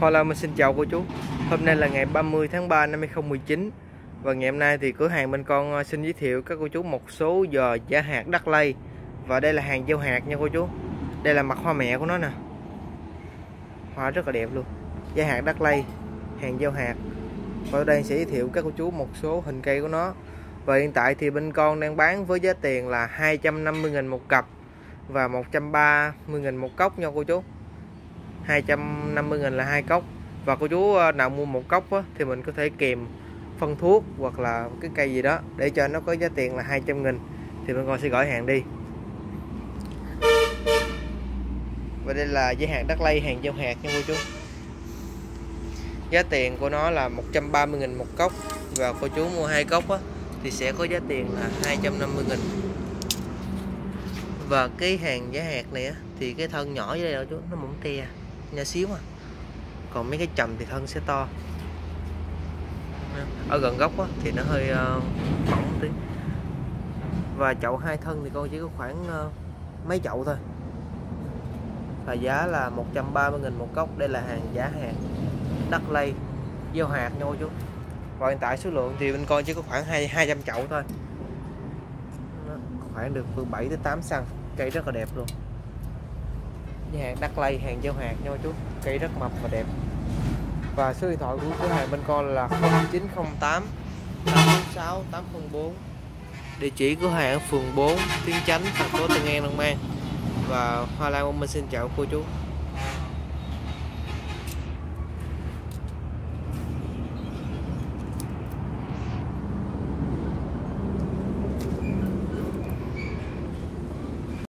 Hoa Lan mình xin chào cô chú. Hôm nay là ngày 30 tháng 3 năm 2019 Và ngày hôm nay thì cửa hàng bên con ờ, xin giới thiệu các cô chú một số giò giá hạt đắc lây. Và đây là hàng gieo hạt nha cô chú. Đây là mặt hoa mẹ của nó nè. Hoa rất là đẹp luôn. Giá hạt đắc lây, Hàng gieo hạt. Và ở đây sẽ giới thiệu các cô chú một số hình cây của nó. Và hiện tại thì bên con đang bán với giá tiền là 250.000 một cặp Và 130.000 một cốc nha cô chú. 250 nghìn là hai cốc. Và cô chú ờ, nào mua một cốc á, thì mình có thể kèm phân thuốc hoặc là cái cây gì đó để cho nó có giá tiền là 200 nghìn. Thì mình con sẽ gửi hàng đi. Và đây là giấy hàng đắt lay hàng giao hạt nha cô chú. Giá tiền của nó là 130 nghìn một cốc. Và cô chú mua hai cốc á, thì sẽ có giá tiền là 250 nghìn. Và cái hàng giá hạt này á, thì cái thân nhỏ dưới đây đó chú nó mỏng te à nhỏ xíu à còn mấy cái chầm thì thân sẽ to. Ở gần gốc á, thì nó hơi uh, mỏng tí. Và chậu hai thân thì con chỉ có khoảng uh, mấy chậu thôi. Và giá là 130 nghìn một cốc. Đây là hàng giá hàng. Đắt lây. Gieo hạt nha cô chú và hiện tại số lượng thì bên con chỉ có khoảng hai 200 chậu thôi. Khoảng được từ 7 tới 8 xăng. Cây rất là đẹp luôn với hàng đắc lây hàng gieo hạt nha chú cây rất mập và đẹp. Và số điện thoại của cửa hàng bên con là 0908 846 804 địa chỉ cửa hàng ở phường 4 Tiến Chánh, thành phố Tân An, Long An. Và Hoa Lan mình xin chào cô chú.